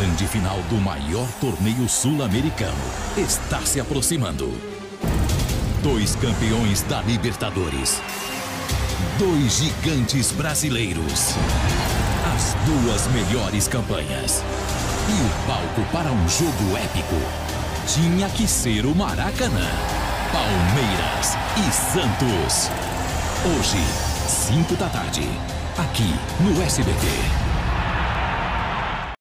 grande final do maior torneio sul-americano está se aproximando. Dois campeões da Libertadores. Dois gigantes brasileiros. As duas melhores campanhas. E o palco para um jogo épico tinha que ser o Maracanã. Palmeiras e Santos. Hoje, 5 da tarde, aqui no SBT.